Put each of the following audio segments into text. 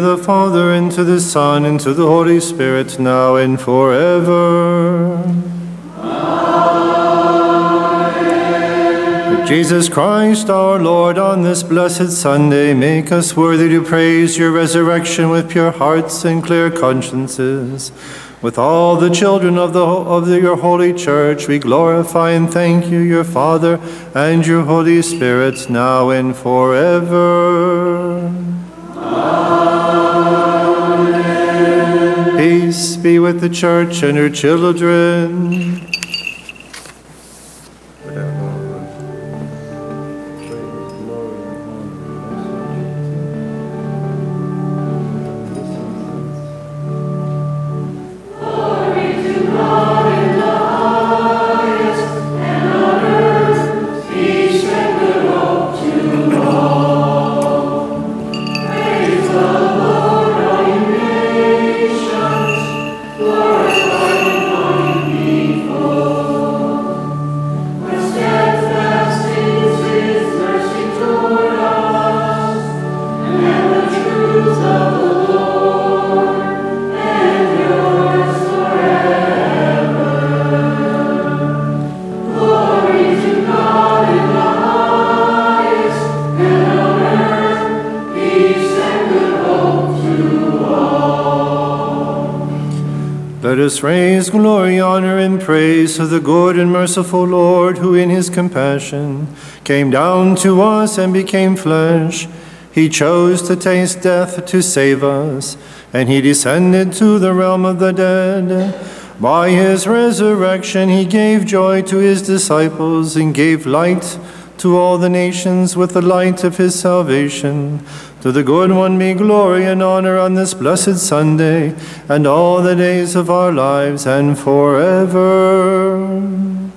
the Father, and to the Son, and to the Holy Spirit, now and forever. Amen. Jesus Christ, our Lord, on this blessed Sunday, make us worthy to praise your resurrection with pure hearts and clear consciences. With all the children of, the, of the, your holy church, we glorify and thank you, your Father, and your Holy Spirit, now and forever. Be with the church and her children. Raise glory, honor, and praise to the good and merciful Lord, who in his compassion came down to us and became flesh. He chose to taste death to save us, and he descended to the realm of the dead. By his resurrection, he gave joy to his disciples and gave light to all the nations with the light of his salvation. To the good one be glory and honor on this blessed Sunday and all the days of our lives and forever. Amen.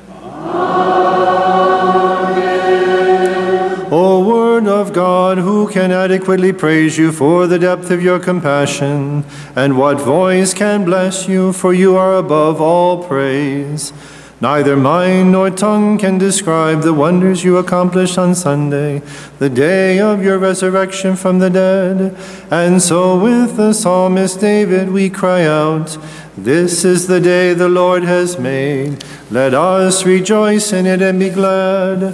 O Word of God, who can adequately praise you for the depth of your compassion? And what voice can bless you, for you are above all praise? Neither mind nor tongue can describe the wonders you accomplished on Sunday, the day of your resurrection from the dead. And so, with the psalmist David, we cry out, This is the day the Lord has made. Let us rejoice in it and be glad.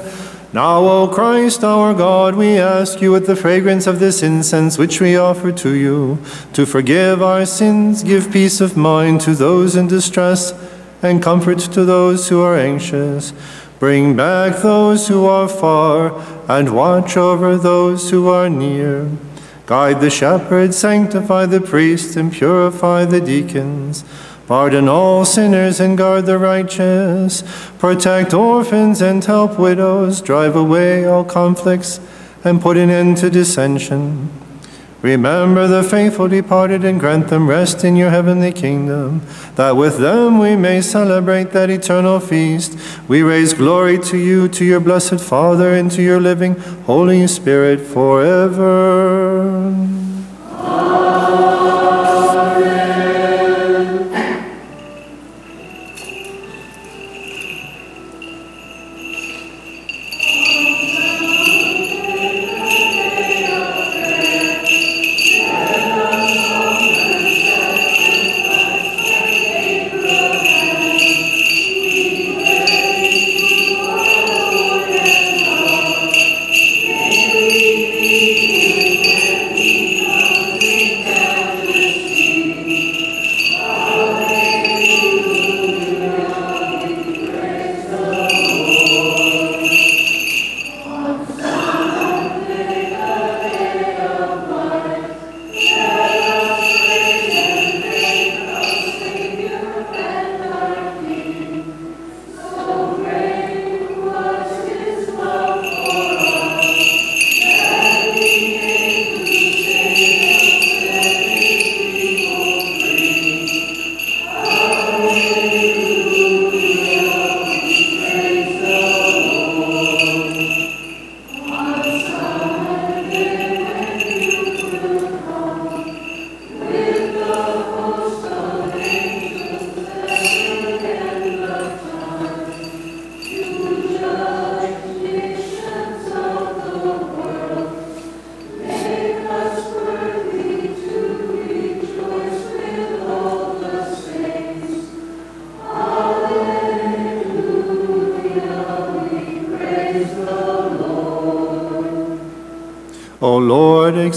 Now, O Christ our God, we ask you with the fragrance of this incense which we offer to you, to forgive our sins, give peace of mind to those in distress, and comfort to those who are anxious. Bring back those who are far, and watch over those who are near. Guide the shepherds, sanctify the priests, and purify the deacons. Pardon all sinners and guard the righteous. Protect orphans and help widows. Drive away all conflicts and put an end to dissension. Remember the faithful departed and grant them rest in your heavenly kingdom, that with them we may celebrate that eternal feast. We raise glory to you, to your blessed Father, and to your living Holy Spirit forever.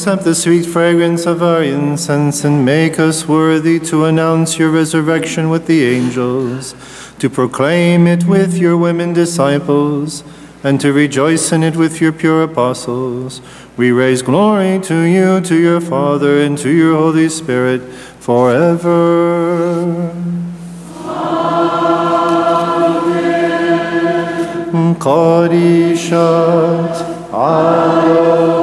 Accept the sweet fragrance of our incense and make us worthy to announce your resurrection with the angels, to proclaim it with your women disciples, and to rejoice in it with your pure apostles. We raise glory to you, to your Father, and to your Holy Spirit forever. Amen. Kadishat Holy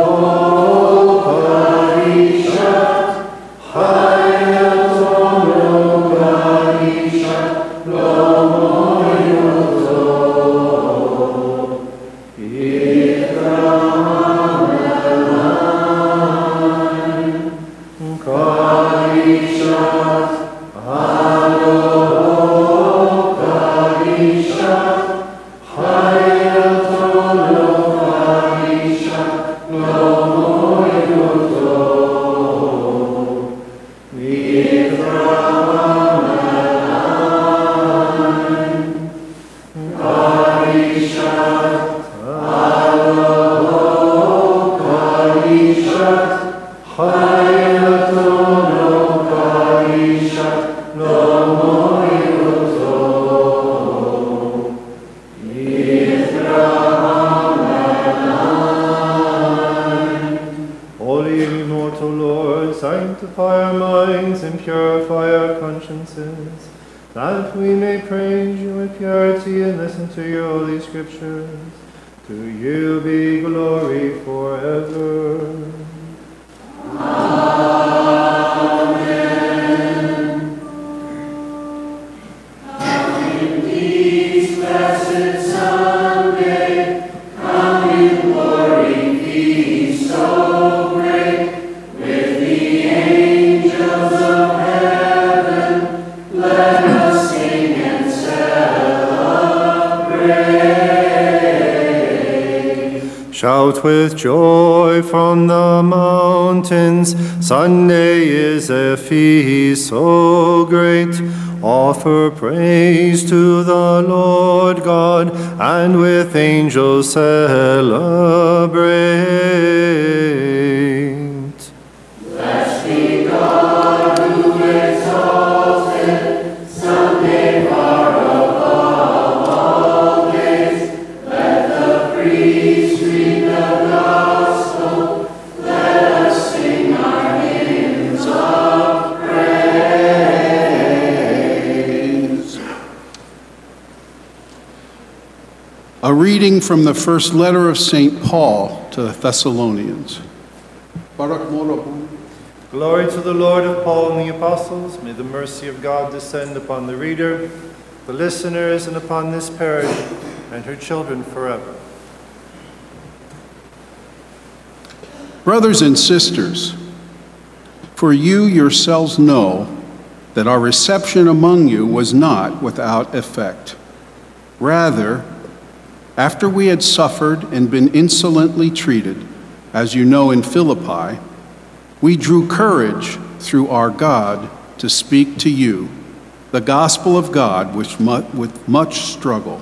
Offer praise first letter of St. Paul to the Thessalonians. Glory to the Lord of Paul and the apostles. May the mercy of God descend upon the reader, the listeners, and upon this parish and her children forever. Brothers and sisters, for you yourselves know that our reception among you was not without effect. Rather, after we had suffered and been insolently treated, as you know in Philippi, we drew courage through our God to speak to you the gospel of God which mu- with much struggle.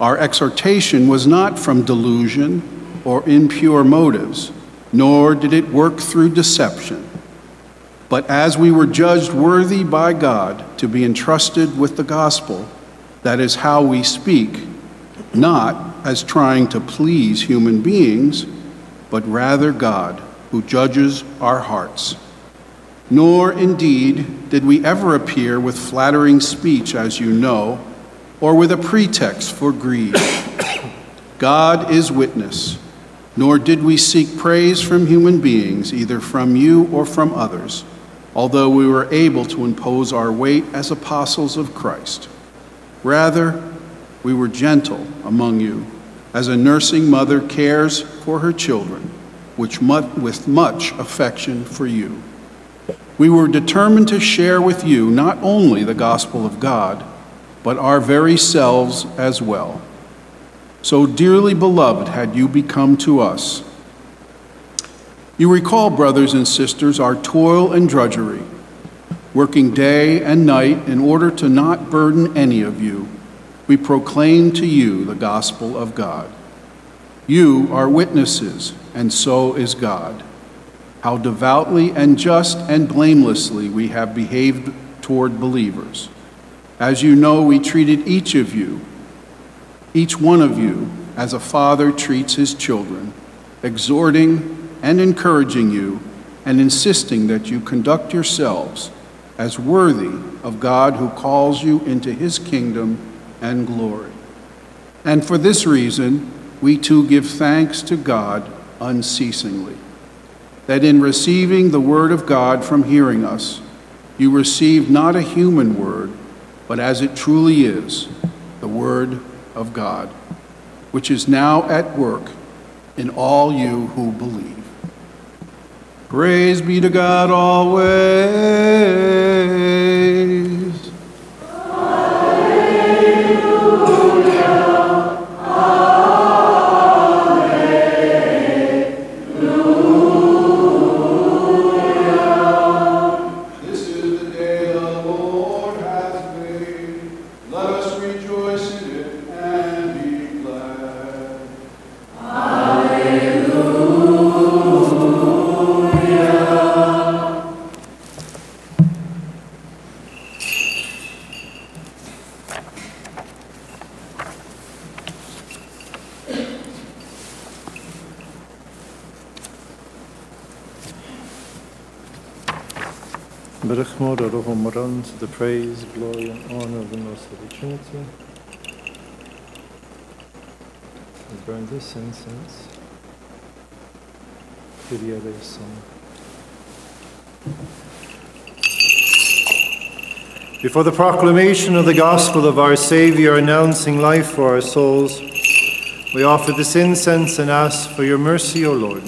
Our exhortation was not from delusion or impure motives, nor did it work through deception. But as we were judged worthy by God to be entrusted with the gospel, that is how we speak, not as trying to please human beings, but rather God who judges our hearts. Nor indeed did we ever appear with flattering speech, as you know, or with a pretext for greed. God is witness, nor did we seek praise from human beings, either from you or from others, although we were able to impose our weight as apostles of Christ. Rather, we were gentle among you, as a nursing mother cares for her children, which with much affection for you. We were determined to share with you not only the gospel of God, but our very selves as well. So dearly beloved had you become to us. You recall, brothers and sisters, our toil and drudgery, working day and night in order to not burden any of you. We proclaim to you the gospel of God. You are witnesses, and so is God, how devoutly and just and blamelessly we have behaved toward believers. As you know, we treated each of you, each one of you, as a father treats his children, exhorting and encouraging you and insisting that you conduct yourselves as worthy of God who calls you into his kingdom and glory. And for this reason, we too give thanks to God unceasingly, that in receiving the word of God from hearing us, you receive not a human word, but as it truly is, the word of God, which is now at work in all you who believe. Praise be to God always. We burn this incense. Kyrie eleison. Before the proclamation of the gospel of our Savior announcing life for our souls, we offer this incense and ask for your mercy, O Lord.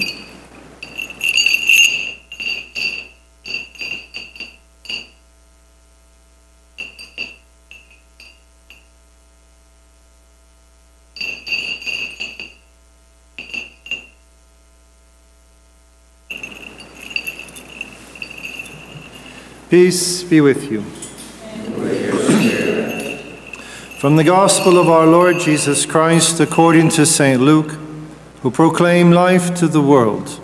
Peace be with you. From the Gospel of our Lord Jesus Christ according to St. Luke, who proclaimed life to the world.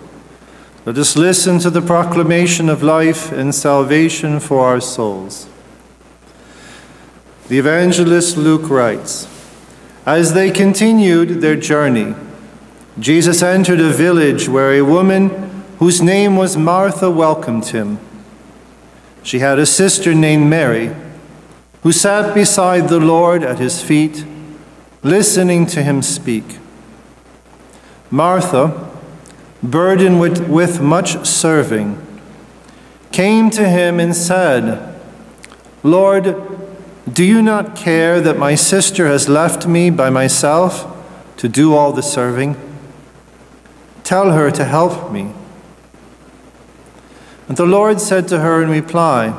Let us listen to the proclamation of life and salvation for our souls. The evangelist Luke writes As they continued their journey, Jesus entered a village where a woman whose name was Martha welcomed him. She had a sister named Mary who sat beside the Lord at his feet, listening to him speak. Martha, burdened with, with much serving, came to him and said, Lord, do you not care that my sister has left me by myself to do all the serving? Tell her to help me. And the Lord said to her in reply,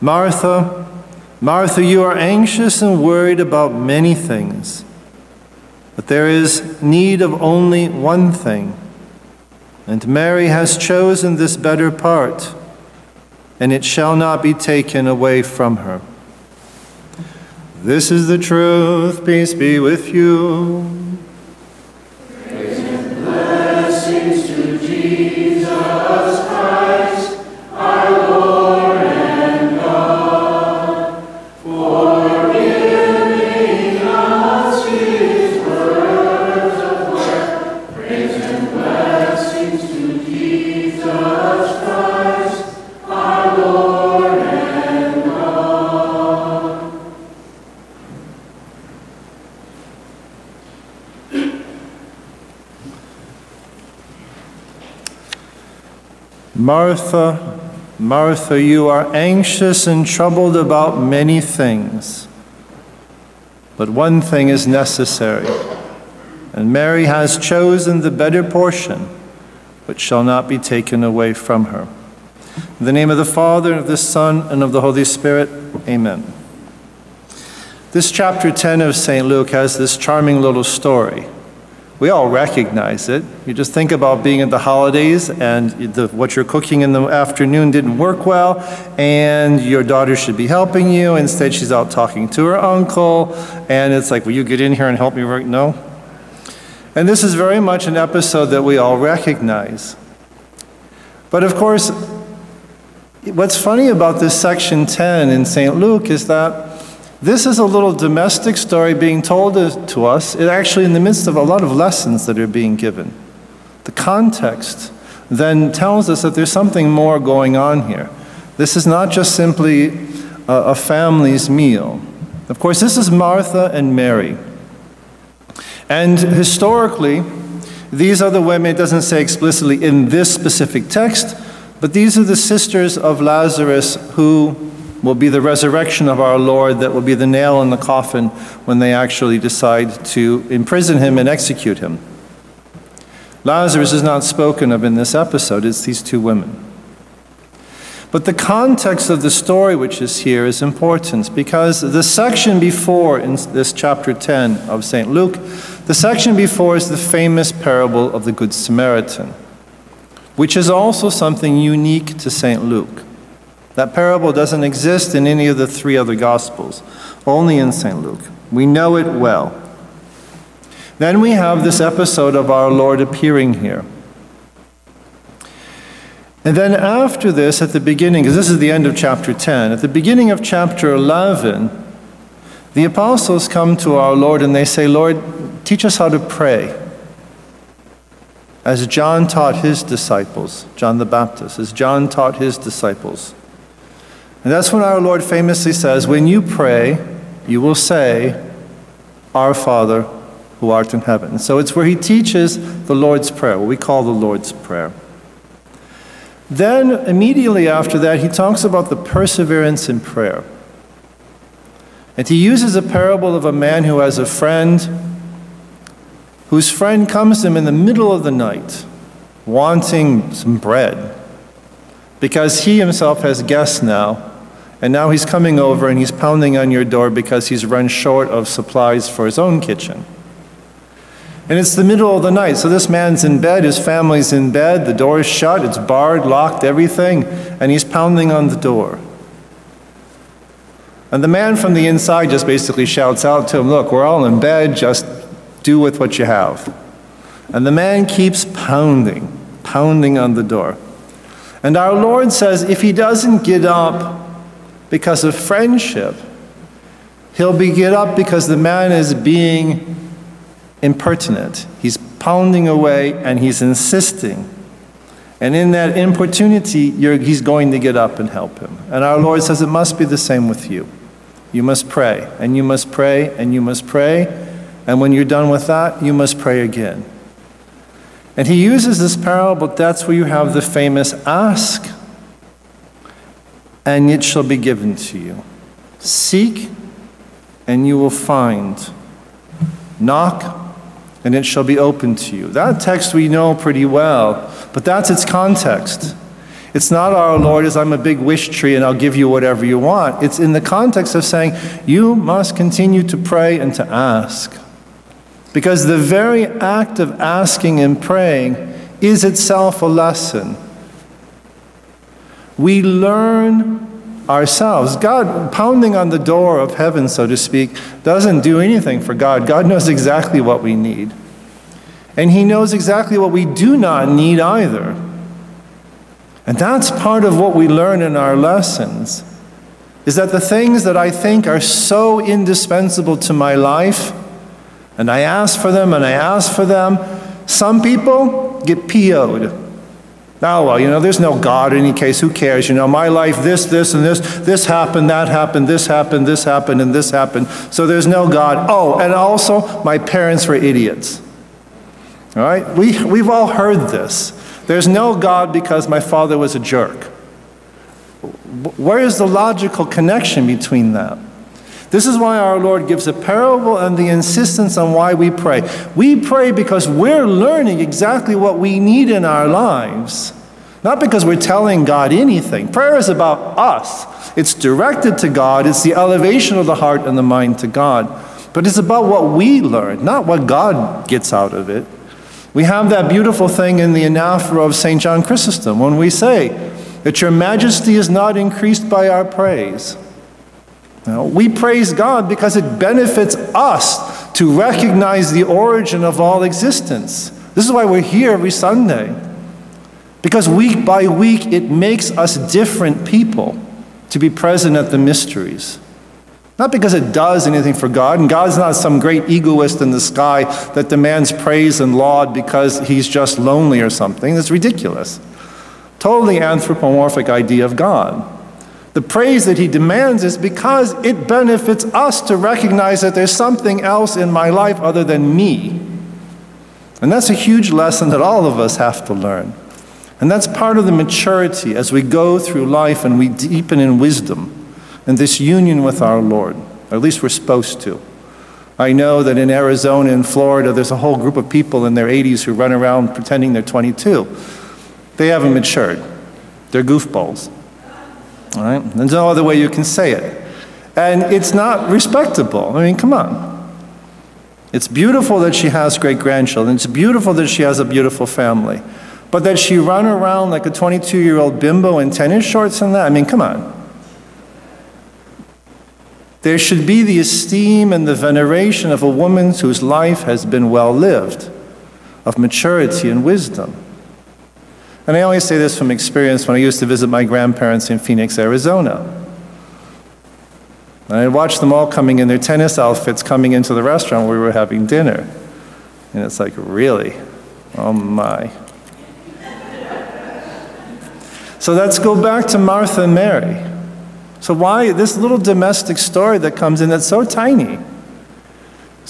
Martha, Martha, you are anxious and worried about many things, but there is need of only one thing. And Mary has chosen this better part, and it shall not be taken away from her. This is the truth. Peace be with you. Martha, Martha, you are anxious and troubled about many things, but one thing is necessary. And Mary has chosen the better portion, which shall not be taken away from her. In the name of the Father, and of the Son, and of the Holy Spirit, amen. This chapter 10 of St. Luke has this charming little story. We all recognize it. You just think about being at the holidays and the, what you're cooking in the afternoon didn't work well, and your daughter should be helping you. Instead, she's out talking to her uncle, and it's like, Will you get in here and help me right now? And this is very much an episode that we all recognize. But of course, what's funny about this section 10 in St. Luke is that this is a little domestic story being told to us, it actually in the midst of a lot of lessons that are being given. The context then tells us that there's something more going on here. This is not just simply a, a family's meal. Of course, this is Martha and Mary. And historically, these are the women, it doesn't say explicitly in this specific text, but these are the sisters of Lazarus who will be the resurrection of our Lord, that will be the nail in the coffin when they actually decide to imprison him and execute him. Lazarus is not spoken of in this episode, it's these two women. But the context of the story which is here is important because the section before in this chapter 10 of St. Luke, the section before is the famous parable of the Good Samaritan, which is also something unique to St. Luke. That parable doesn't exist in any of the three other Gospels, only in St. Luke. We know it well. Then we have this episode of our Lord appearing here. And then after this, at the beginning, because this is the end of chapter 10, at the beginning of chapter 11, the apostles come to our Lord and they say, Lord, teach us how to pray. As John taught his disciples, John the Baptist, as John taught his disciples. And that's when our Lord famously says, When you pray, you will say, Our Father who art in heaven. So it's where he teaches the Lord's Prayer, what we call the Lord's Prayer. Then, immediately after that, he talks about the perseverance in prayer. And he uses a parable of a man who has a friend whose friend comes to him in the middle of the night wanting some bread because he himself has guests now. And now he's coming over and he's pounding on your door because he's run short of supplies for his own kitchen. And it's the middle of the night, so this man's in bed, his family's in bed, the door is shut, it's barred, locked, everything, and he's pounding on the door. And the man from the inside just basically shouts out to him, Look, we're all in bed, just do with what you have. And the man keeps pounding, pounding on the door. And our Lord says if he doesn't get up because of friendship, he'll be get up because the man is being impertinent. He's pounding away and he's insisting. And in that importunity, he's going to get up and help him. And our Lord says it must be the same with you. You must pray, and you must pray, and you must pray. And when you're done with that, you must pray again. And he uses this parable, but that's where you have the famous ask, and it shall be given to you. Seek, and you will find. Knock, and it shall be open to you. That text we know pretty well, but that's its context. It's not our Lord as I'm a big wish tree and I'll give you whatever you want. It's in the context of saying you must continue to pray and to ask. Because the very act of asking and praying is itself a lesson. We learn ourselves. God, pounding on the door of heaven, so to speak, doesn't do anything for God. God knows exactly what we need. And He knows exactly what we do not need either. And that's part of what we learn in our lessons. Is that the things that I think are so indispensable to my life, and I ask for them and I ask for them, some people get PO'd. Now, well, you know, there's no God in any case. Who cares? You know, my life, this, this, and this, this happened, that happened, this happened, this happened, and this happened. So there's no God. Oh, and also, my parents were idiots. All right? We, we've all heard this. There's no God because my father was a jerk. Where is the logical connection between that? This is why our Lord gives a parable and the insistence on why we pray. We pray because we're learning exactly what we need in our lives, not because we're telling God anything. Prayer is about us, it's directed to God, it's the elevation of the heart and the mind to God. But it's about what we learn, not what God gets out of it. We have that beautiful thing in the anaphora of St. John Chrysostom when we say that your majesty is not increased by our praise. We praise God because it benefits us to recognize the origin of all existence. This is why we're here every Sunday. Because week by week, it makes us different people to be present at the mysteries. Not because it does anything for God, and God's not some great egoist in the sky that demands praise and laud because he's just lonely or something. That's ridiculous. Totally anthropomorphic idea of God. The praise that he demands is because it benefits us to recognize that there's something else in my life other than me. And that's a huge lesson that all of us have to learn. And that's part of the maturity as we go through life and we deepen in wisdom and this union with our Lord. Or at least we're supposed to. I know that in Arizona and Florida, there's a whole group of people in their 80s who run around pretending they're 22. They haven't matured. They're goofballs. All right? There's no other way you can say it. And it's not respectable. I mean, come on. It's beautiful that she has great grandchildren. It's beautiful that she has a beautiful family. But that she run around like a 22 year old bimbo in tennis shorts and that, I mean, come on. There should be the esteem and the veneration of a woman whose life has been well lived, of maturity and wisdom. And I only say this from experience when I used to visit my grandparents in Phoenix, Arizona. And I watched them all coming in their tennis outfits coming into the restaurant where we were having dinner. And it's like, really? Oh my. so let's go back to Martha and Mary. So, why this little domestic story that comes in that's so tiny?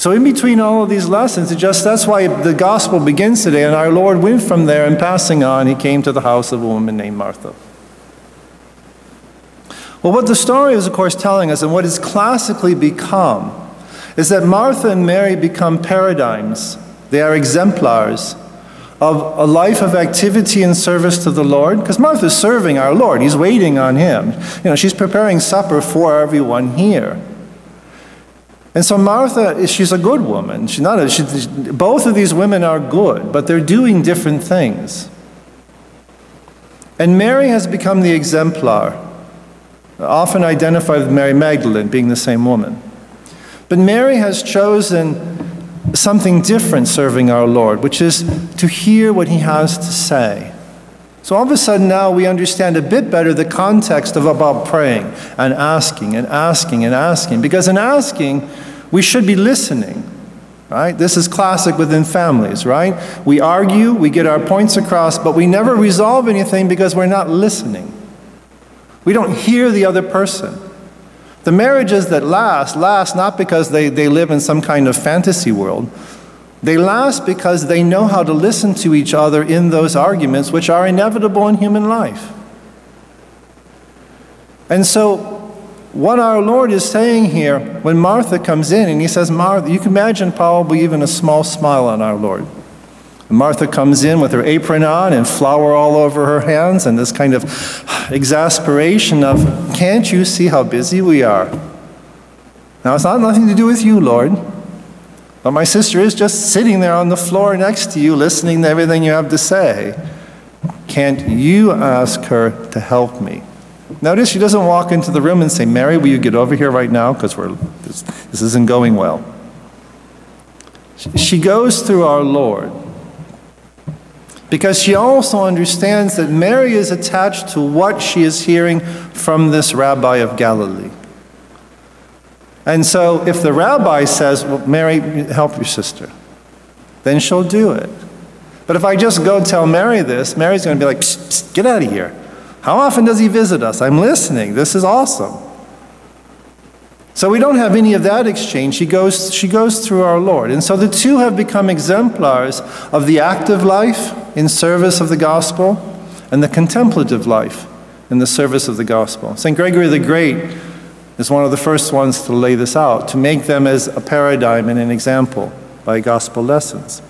So, in between all of these lessons, it just that's why the gospel begins today, and our Lord went from there and passing on, he came to the house of a woman named Martha. Well, what the story is, of course, telling us, and what has classically become, is that Martha and Mary become paradigms. They are exemplars of a life of activity and service to the Lord? Because Martha's serving our Lord, He's waiting on Him. You know, she's preparing supper for everyone here. And so Martha, she's a good woman. She's not a, she, both of these women are good, but they're doing different things. And Mary has become the exemplar, often identified with Mary Magdalene being the same woman. But Mary has chosen something different serving our Lord, which is to hear what He has to say. So all of a sudden now we understand a bit better the context of about praying and asking and asking and asking. Because in asking, we should be listening. Right? This is classic within families, right? We argue, we get our points across, but we never resolve anything because we're not listening. We don't hear the other person. The marriages that last, last not because they, they live in some kind of fantasy world. They last because they know how to listen to each other in those arguments, which are inevitable in human life. And so, what our Lord is saying here, when Martha comes in and he says, Martha, you can imagine probably even a small smile on our Lord. Martha comes in with her apron on and flour all over her hands and this kind of exasperation of, can't you see how busy we are? Now, it's not nothing to do with you, Lord. But my sister is just sitting there on the floor next to you, listening to everything you have to say. Can't you ask her to help me? Notice she doesn't walk into the room and say, Mary, will you get over here right now? Because we're this, this isn't going well. She goes through our Lord because she also understands that Mary is attached to what she is hearing from this rabbi of Galilee. And so if the rabbi says, Well, Mary, help your sister, then she'll do it. But if I just go tell Mary this, Mary's going to be like, psst, psst, get out of here. How often does he visit us? I'm listening. This is awesome. So we don't have any of that exchange. She goes, she goes through our Lord. And so the two have become exemplars of the active life in service of the gospel and the contemplative life in the service of the gospel. St. Gregory the Great is one of the first ones to lay this out, to make them as a paradigm and an example by gospel lessons.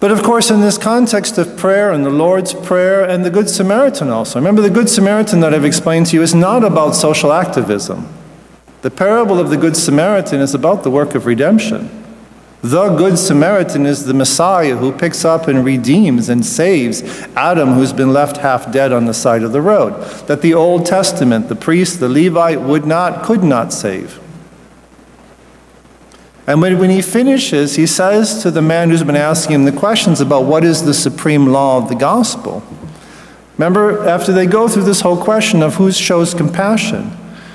But of course, in this context of prayer and the Lord's Prayer and the Good Samaritan also, remember the Good Samaritan that I've explained to you is not about social activism. The parable of the Good Samaritan is about the work of redemption. The Good Samaritan is the Messiah who picks up and redeems and saves Adam, who's been left half dead on the side of the road, that the Old Testament, the priest, the Levite would not, could not save. And when, when he finishes, he says to the man who's been asking him the questions about what is the supreme law of the gospel. Remember, after they go through this whole question of who shows compassion,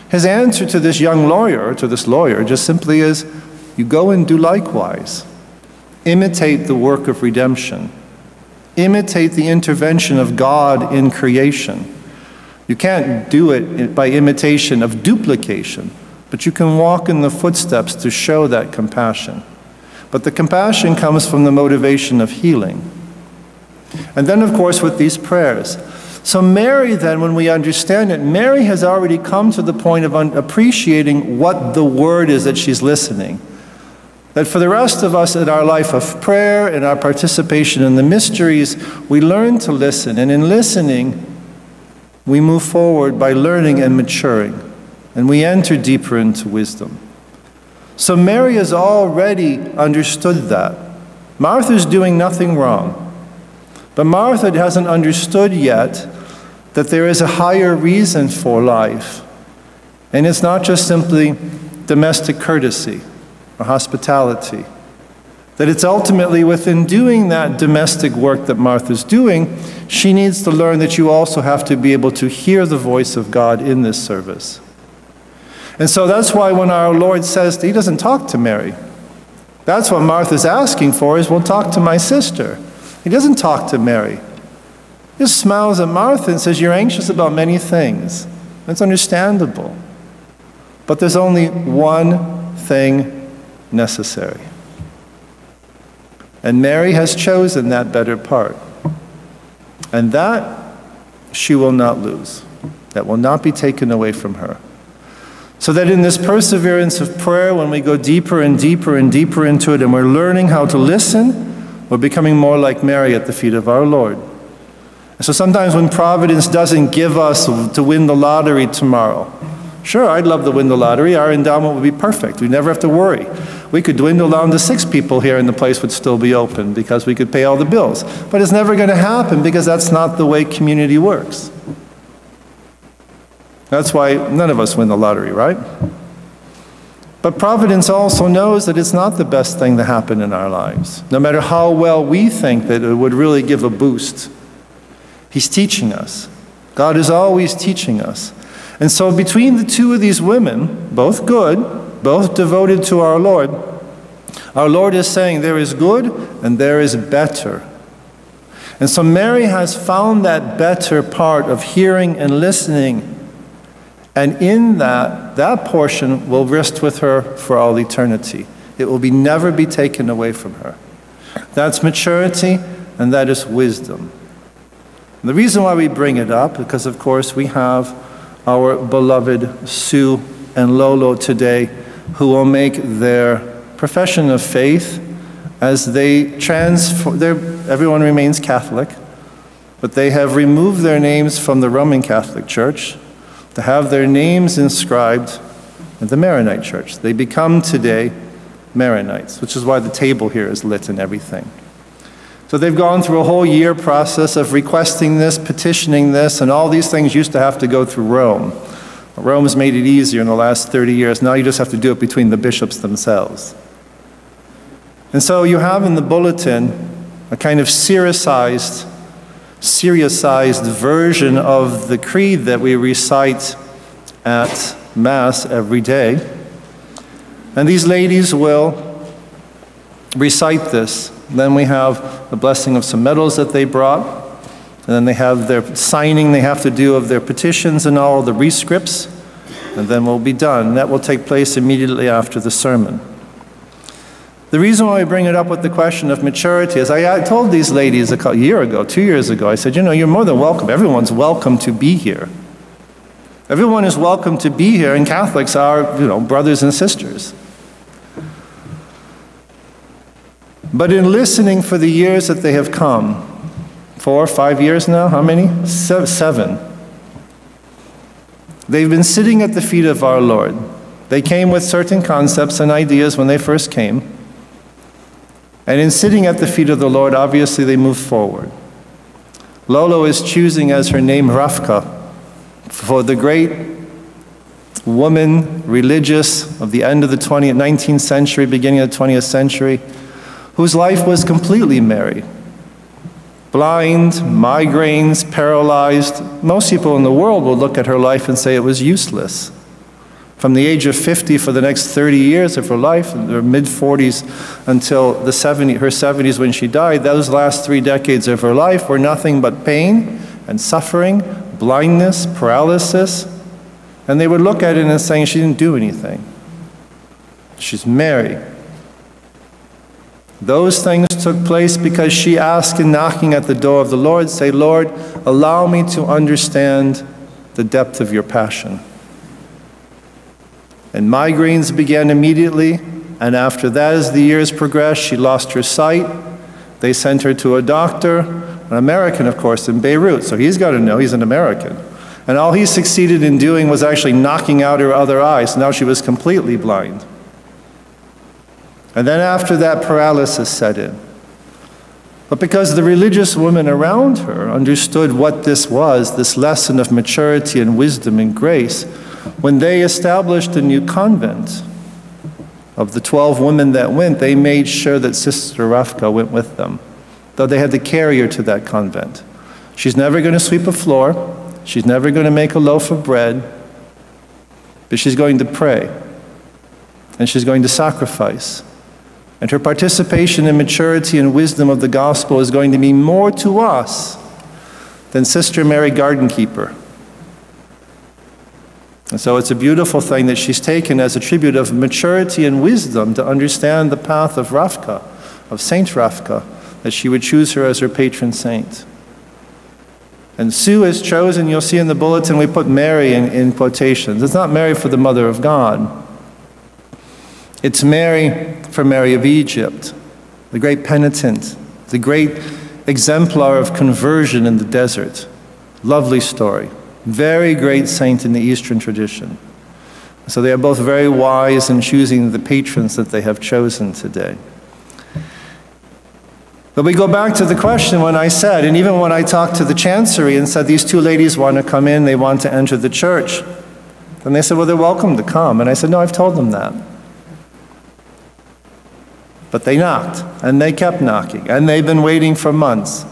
his answer to this young lawyer, to this lawyer, just simply is you go and do likewise. Imitate the work of redemption. Imitate the intervention of God in creation. You can't do it by imitation of duplication, but you can walk in the footsteps to show that compassion. But the compassion comes from the motivation of healing. And then, of course, with these prayers. So, Mary, then, when we understand it, Mary has already come to the point of appreciating what the word is that she's listening. That for the rest of us in our life of prayer and our participation in the mysteries, we learn to listen. And in listening, we move forward by learning and maturing. And we enter deeper into wisdom. So Mary has already understood that. Martha's doing nothing wrong. But Martha hasn't understood yet that there is a higher reason for life. And it's not just simply domestic courtesy or hospitality. That it's ultimately within doing that domestic work that Martha's doing, she needs to learn that you also have to be able to hear the voice of God in this service. And so that's why when our Lord says he doesn't talk to Mary, that's what Martha's asking for is, well, talk to my sister. He doesn't talk to Mary. He just smiles at Martha and says, You're anxious about many things. That's understandable. But there's only one thing necessary. And Mary has chosen that better part. And that she will not lose. That will not be taken away from her. So that in this perseverance of prayer, when we go deeper and deeper and deeper into it, and we're learning how to listen, we're becoming more like Mary at the feet of our Lord. So sometimes when Providence doesn't give us to win the lottery tomorrow, sure, I'd love to win the lottery. Our endowment would be perfect. We'd never have to worry. We could dwindle down to six people here and the place would still be open because we could pay all the bills. But it's never going to happen because that's not the way community works. That's why none of us win the lottery, right? But Providence also knows that it's not the best thing to happen in our lives. No matter how well we think that it would really give a boost, He's teaching us. God is always teaching us. And so, between the two of these women, both good, both devoted to our Lord, our Lord is saying there is good and there is better. And so, Mary has found that better part of hearing and listening and in that, that portion will rest with her for all eternity. It will be never be taken away from her. That's maturity and that is wisdom. And the reason why we bring it up, because of course we have our beloved Sue and Lolo today who will make their profession of faith as they transform, their everyone remains Catholic, but they have removed their names from the Roman Catholic Church to have their names inscribed in the Maronite church. They become today Maronites, which is why the table here is lit and everything. So they've gone through a whole year process of requesting this, petitioning this, and all these things used to have to go through Rome. Rome has made it easier in the last 30 years. Now you just have to do it between the bishops themselves. And so you have in the bulletin a kind of Syriacized Syriacized version of the creed that we recite at Mass every day. And these ladies will recite this. Then we have the blessing of some medals that they brought. And then they have their signing they have to do of their petitions and all the rescripts. And then we'll be done. That will take place immediately after the sermon. The reason why I bring it up with the question of maturity is I, I told these ladies a year ago, two years ago, I said, you know, you're more than welcome. Everyone's welcome to be here. Everyone is welcome to be here, and Catholics are, you know, brothers and sisters. But in listening for the years that they have come, four, five years now, how many? Seven. They've been sitting at the feet of our Lord. They came with certain concepts and ideas when they first came. And in sitting at the feet of the Lord, obviously they moved forward. Lolo is choosing as her name Ravka for the great woman, religious, of the end of the 20th, 19th century, beginning of the 20th century, whose life was completely married. Blind, migraines, paralyzed. Most people in the world will look at her life and say it was useless. From the age of 50 for the next 30 years of her life, her mid 40s until the 70, her 70s when she died, those last three decades of her life were nothing but pain and suffering, blindness, paralysis. And they would look at it and saying she didn't do anything. She's married. Those things took place because she asked in knocking at the door of the Lord, say, Lord, allow me to understand the depth of your passion. And migraines began immediately, and after that, as the years progressed, she lost her sight. They sent her to a doctor, an American, of course, in Beirut, so he's got to know he's an American. And all he succeeded in doing was actually knocking out her other eye, so now she was completely blind. And then after that, paralysis set in. But because the religious women around her understood what this was, this lesson of maturity and wisdom and grace, when they established a new convent, of the 12 women that went, they made sure that Sister Ravka went with them, though they had to carry her to that convent. She's never going to sweep a floor, she's never going to make a loaf of bread, but she's going to pray, and she's going to sacrifice and her participation in maturity and wisdom of the gospel is going to mean more to us than Sister Mary Gardenkeeper. And so it's a beautiful thing that she's taken as a tribute of maturity and wisdom to understand the path of Ravka, of Saint Ravka, that she would choose her as her patron saint. And Sue is chosen, you'll see in the bulletin, we put Mary in, in quotations. It's not Mary for the Mother of God. It's Mary for Mary of Egypt, the great penitent, the great exemplar of conversion in the desert. Lovely story. Very great saint in the Eastern tradition. So they are both very wise in choosing the patrons that they have chosen today. But we go back to the question when I said, and even when I talked to the chancery and said, these two ladies want to come in, they want to enter the church. And they said, well, they're welcome to come. And I said, no, I've told them that. But they knocked, and they kept knocking, and they've been waiting for months.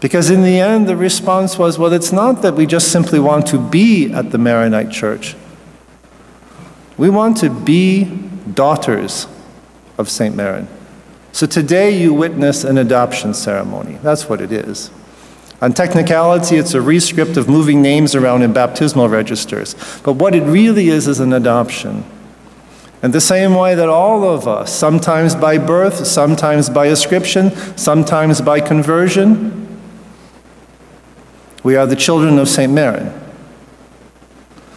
Because in the end, the response was well, it's not that we just simply want to be at the Maronite church. We want to be daughters of St. Maron. So today you witness an adoption ceremony. That's what it is. On technicality, it's a rescript of moving names around in baptismal registers. But what it really is is an adoption. And the same way that all of us, sometimes by birth, sometimes by ascription, sometimes by conversion, we are the children of St. Mary.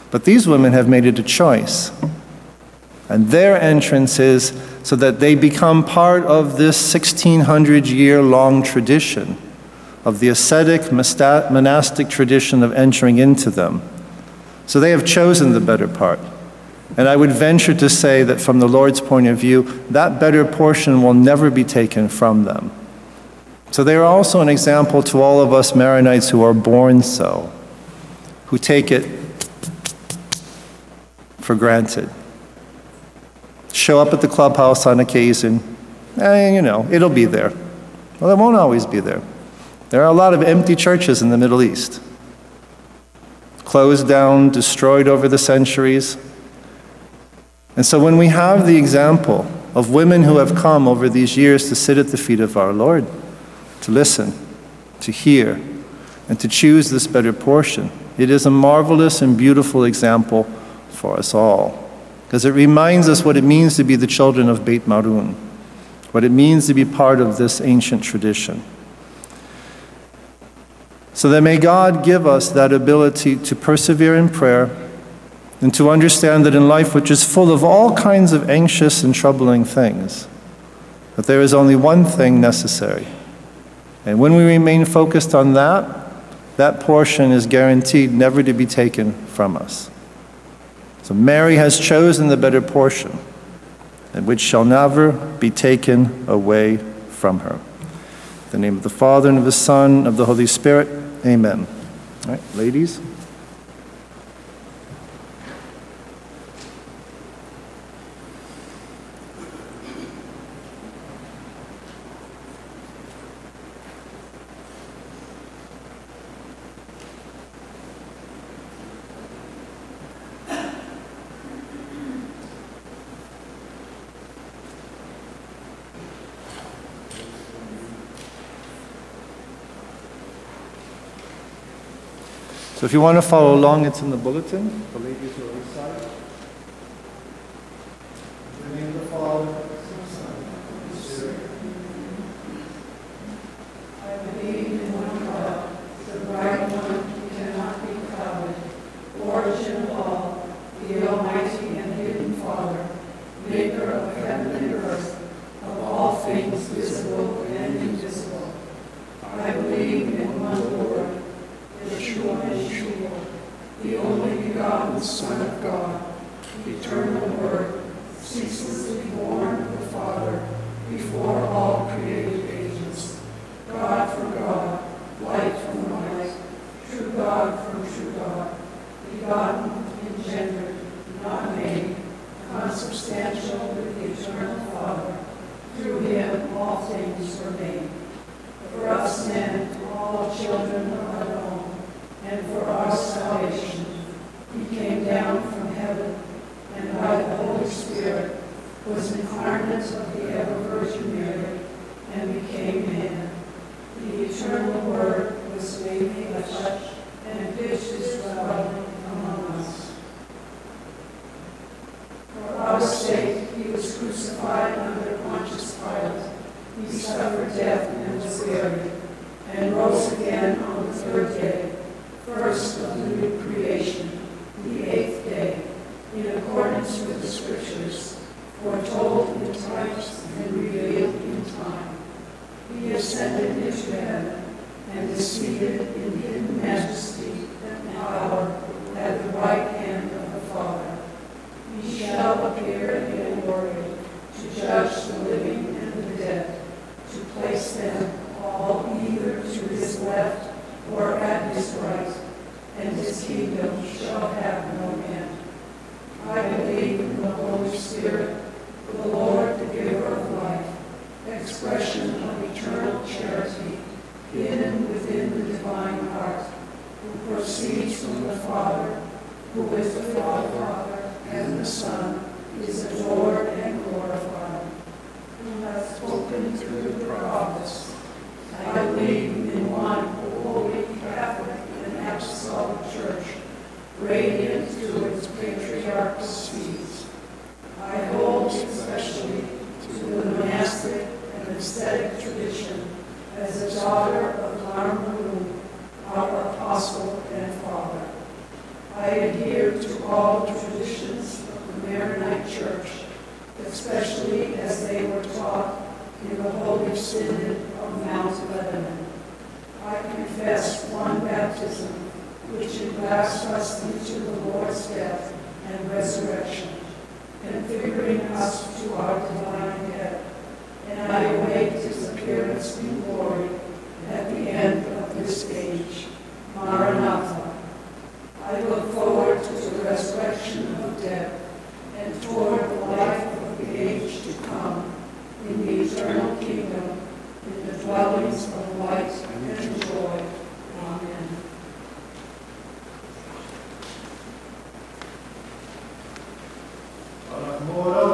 But these women have made it a choice. And their entrance is so that they become part of this 1600 year long tradition of the ascetic monastic tradition of entering into them. So they have chosen the better part. And I would venture to say that from the Lord's point of view, that better portion will never be taken from them. So they are also an example to all of us Maronites who are born so, who take it for granted. Show up at the clubhouse on occasion, and you know, it'll be there. Well, it won't always be there. There are a lot of empty churches in the Middle East, closed down, destroyed over the centuries. And so when we have the example of women who have come over these years to sit at the feet of our Lord, to listen, to hear, and to choose this better portion, it is a marvelous and beautiful example for us all. Because it reminds us what it means to be the children of Beit Marun, what it means to be part of this ancient tradition. So that may God give us that ability to persevere in prayer and to understand that in life, which is full of all kinds of anxious and troubling things, that there is only one thing necessary. And when we remain focused on that, that portion is guaranteed never to be taken from us. So Mary has chosen the better portion, and which shall never be taken away from her. In the name of the Father, and of the Son, and of the Holy Spirit, amen. All right, ladies. So if you want to follow along, it's in the bulletin. The ladies are inside. In the name of the Father, I believe in one God, the bright one who cannot be clouded, origin of all, the Almighty and hidden Father, maker of heaven and earth, of all things visible and invisible. I believe in one Lord, Yeshua Yeshua, the only begotten Son of God, eternal Word, ceaselessly born of the Father, before all created ages. God from God, light from light, true God from true God, begotten, engendered, not made, consubstantial with the eternal Father. Through him all things were made. For us men, all children of our own, and for our salvation, he came down from heaven, and by the Holy Spirit was incarnate of the ever Virgin Mary, and became man. The eternal Word was made flesh and pitched his dwelling among us. For our sake he was crucified under Pontius Pilate. He suffered death and was buried, and rose again on the third day, first of the new creation, the eighth day, in accordance with the Scriptures, foretold in types and revealed in time. He ascended into heaven and is seated in hidden majesty and power at the right hand of the Father. He shall appear in glory to judge the living and the dead, to place them all either to his left or at his right, and his kingdom shall have no end. I believe in the Holy Spirit, the Lord, the giver of life, expression of eternal charity, hidden within the divine heart, who proceeds from the Father, who is the Father and the Son is adored and glorified, who has spoken through the prophets. I believe in one holy, Catholic, and apostolic church, radiant to its patriarchal seeds. I hold especially to the monastic and ascetic tradition as a daughter of Maron, our apostle and father. I adhere to all traditions of the Maronite Church, especially as they were taught in the Holy Synod of Mount Lebanon. I confess one baptism, which engrafts us into the Lord's death and resurrection, configuring us to our divine head, and I await his appearance in glory at the end of this age. Maranatha. I look forward to the resurrection of death and toward the life of the age to come in the eternal kingdom, in the dwellings of light and joy. Amen. Glory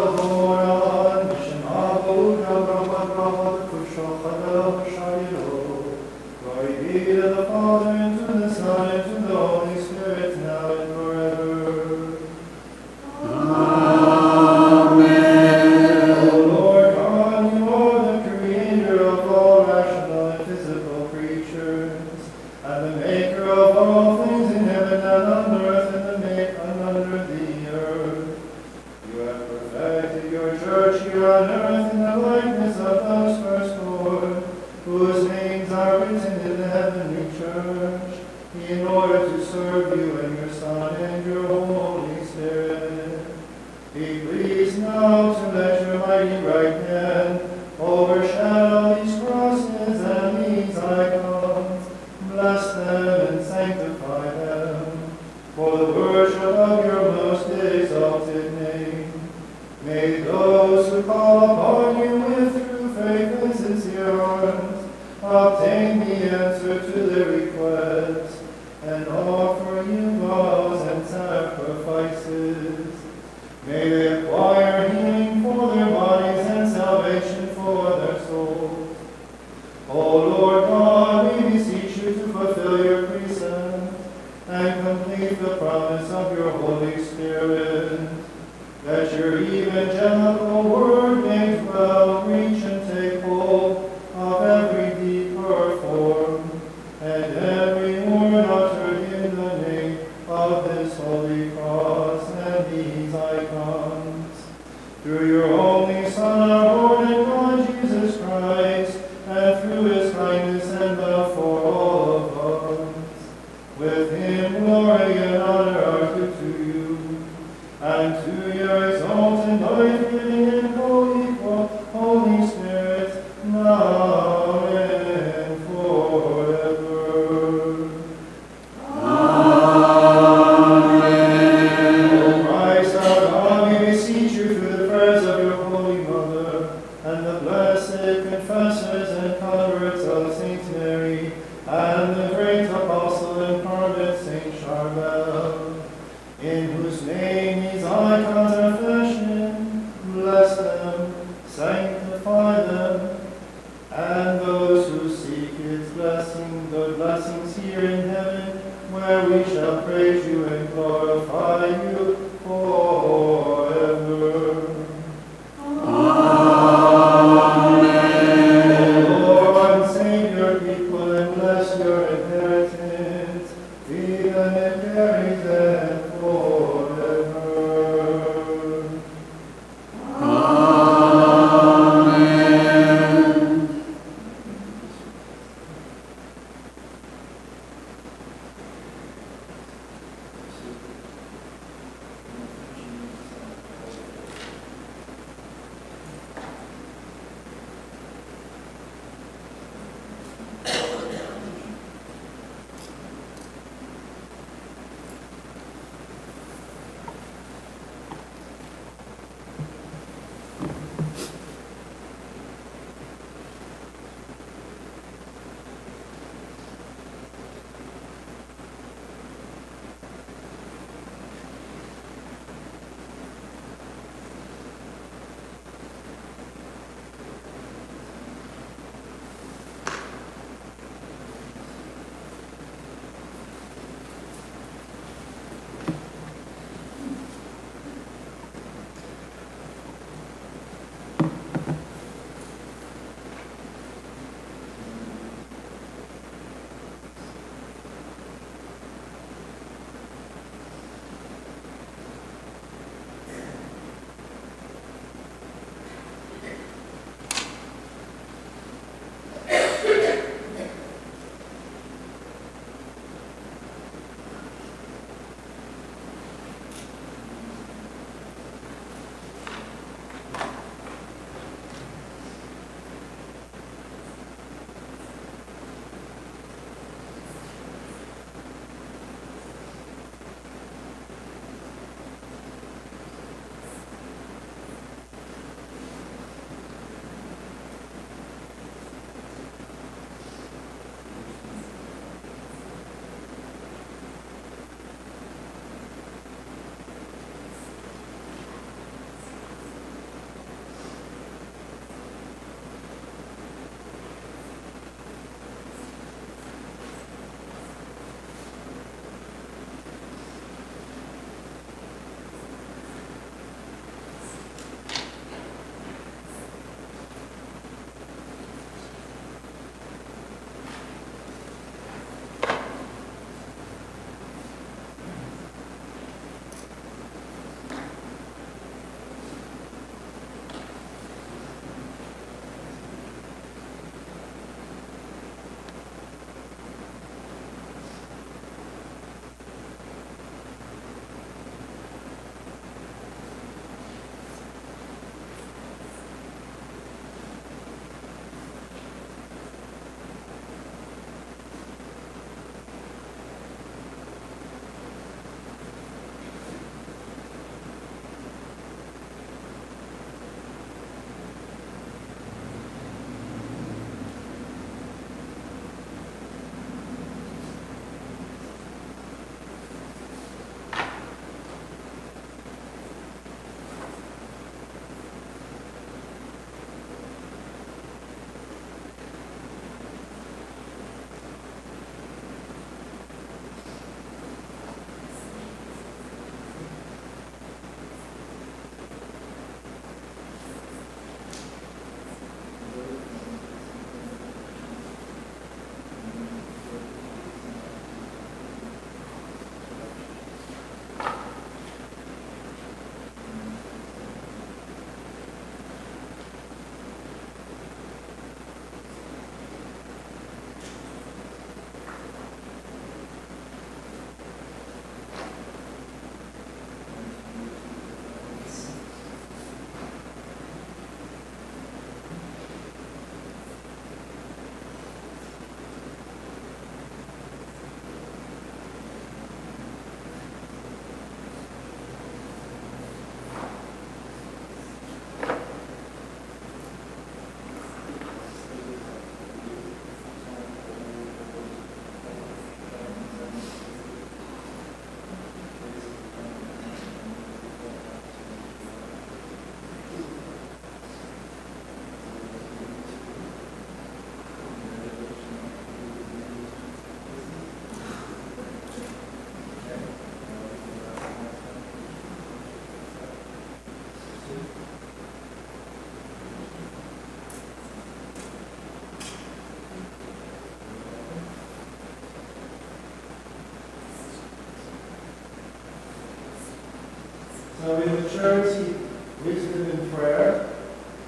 maturity, wisdom, and prayer.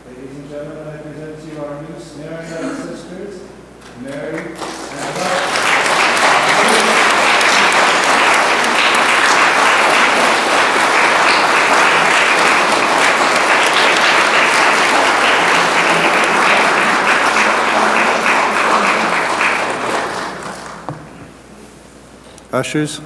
Ladies and gentlemen, I present to you our new and sisters, Mary and Bob. Ushers.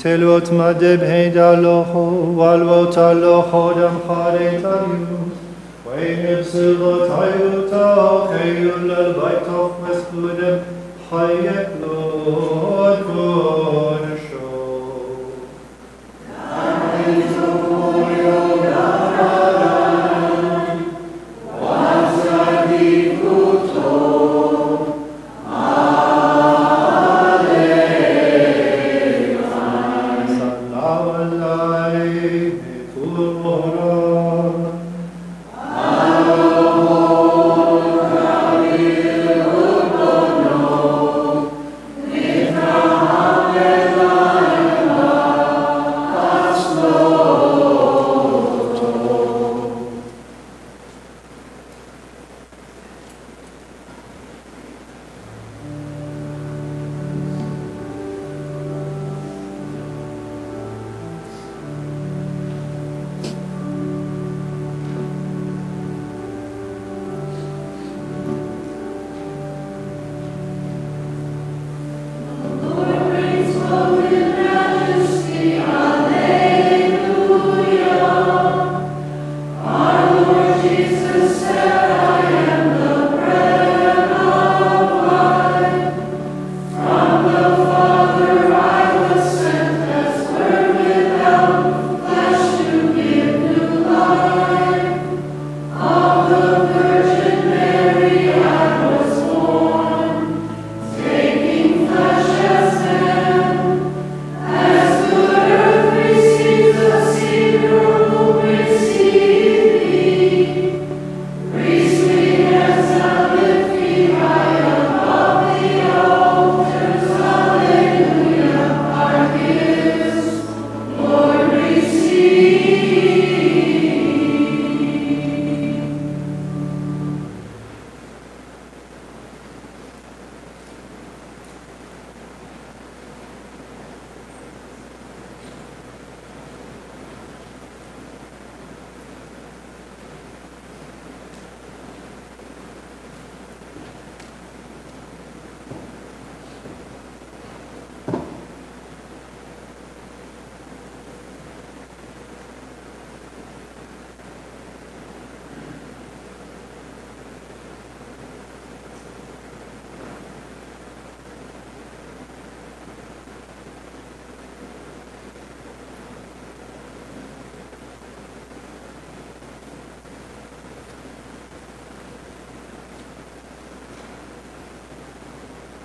Tselot madebhe dalocho, valvot alocho dam charetayu. Wehem silvot hayuta, cheyul al vaitoch meskudem hayek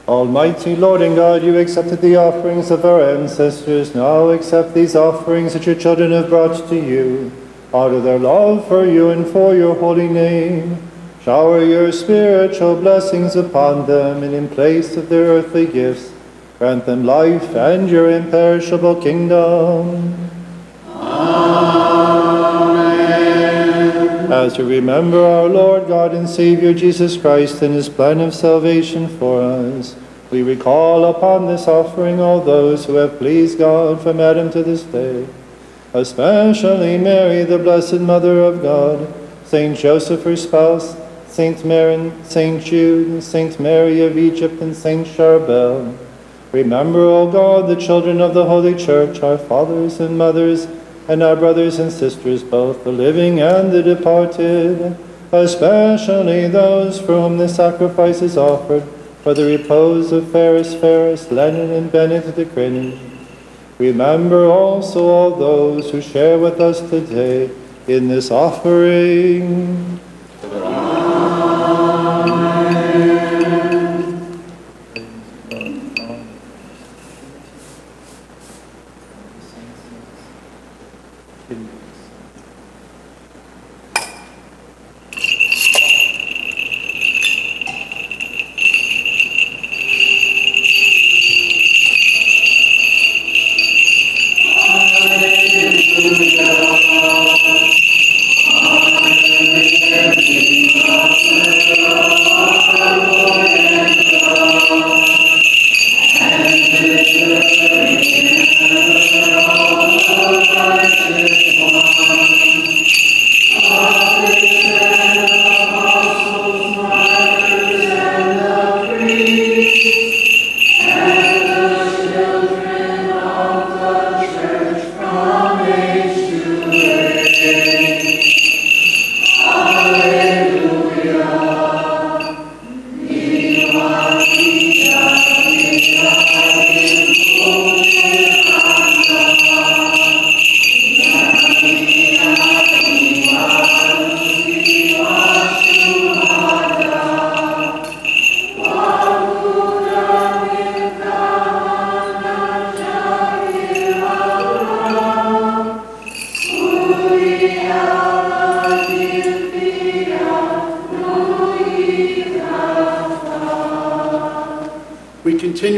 Almighty Lord and God, you accepted the offerings of our ancestors. Now accept these offerings that your children have brought to you, out of their love for you and for your holy name. Shower your spiritual blessings upon them, and in place of their earthly gifts, grant them life and your imperishable kingdom. As we remember our Lord God and Savior Jesus Christ and his plan of salvation for us, we recall upon this offering all those who have pleased God from Adam to this day, especially Mary, the Blessed Mother of God, Saint Joseph, her spouse, Saint Mary, Saint Jude, Saint Mary of Egypt, and Saint Charbel. Remember, O God, the children of the Holy Church, our fathers and mothers, and our brothers and sisters, both the living and the departed, especially those for whom the sacrifice is offered, for the repose of Ferris Ferris, Lenin, and Benedict the. Remember also all those who share with us today in this offering.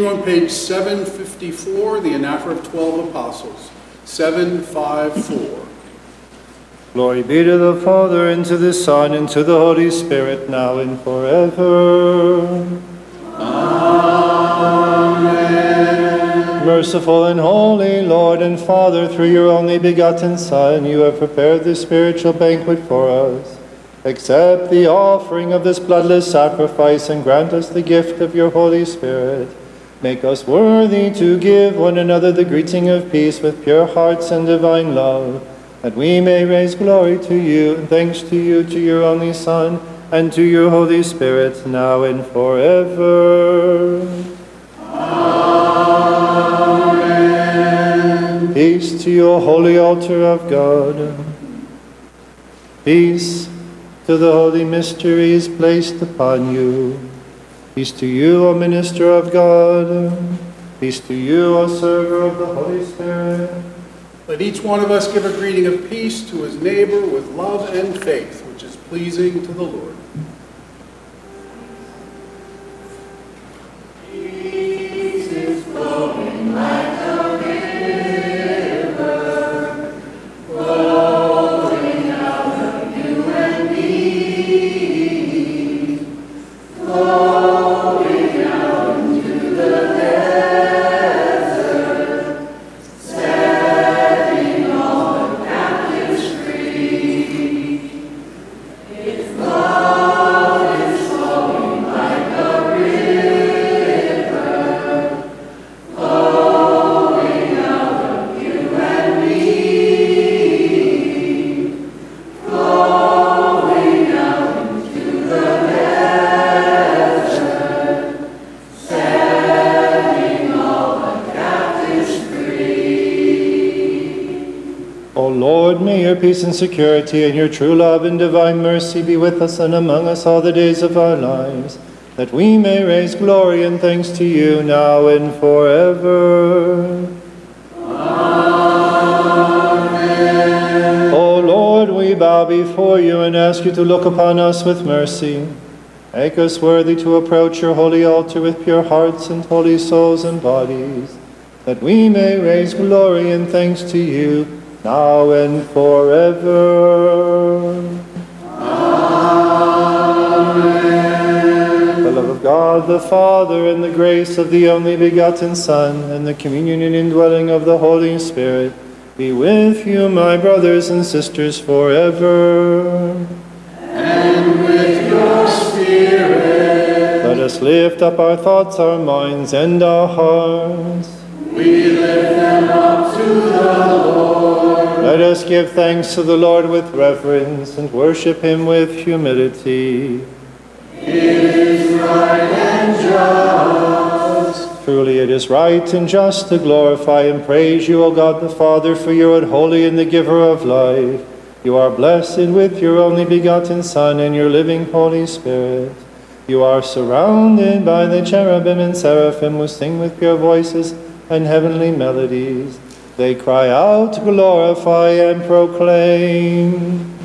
Continue on page 754, the Anaphora of 12 Apostles. 754. Glory be to the Father, and to the Son, and to the Holy Spirit, now and forever. Amen. Merciful and holy Lord and Father, through your only begotten Son, you have prepared this spiritual banquet for us. Accept the offering of this bloodless sacrifice and grant us the gift of your Holy Spirit. Make us worthy to give one another the greeting of peace with pure hearts and divine love, that we may raise glory to you and thanks to you, to your only Son, and to your Holy Spirit, now and forever. Amen. Peace to your holy altar of God. Peace to the holy mysteries placed upon you. Peace to you, O minister of God. Peace to you, O server of the Holy Spirit. Let each one of us give a greeting of peace to his neighbor with love and faith, which is pleasing to the Lord. And security and your true love and divine mercy be with us and among us all the days of our lives. that we may raise glory and thanks to you now and forever. Amen. O Lord, we bow before you and ask you to look upon us with mercy. Make us worthy to approach your holy altar with pure hearts and holy souls and bodies, that we may raise glory and thanks to you now and forever. The love of God the Father and the grace of the only begotten Son and the communion and indwelling of the Holy Spirit be with you, my brothers and sisters, forever. And with your spirit. Let us lift up our thoughts, our minds, and our hearts. We lift them up to the Lord. Let us give thanks to the Lord with reverence and worship him with humility. He is right and just. Truly it is right and just to glorify and praise you, O God the Father, for you are holy and the giver of life. You are blessed with your only begotten Son and your living Holy Spirit. You are surrounded by the cherubim and seraphim who sing with pure voices and heavenly melodies. They cry out, glorify and proclaim.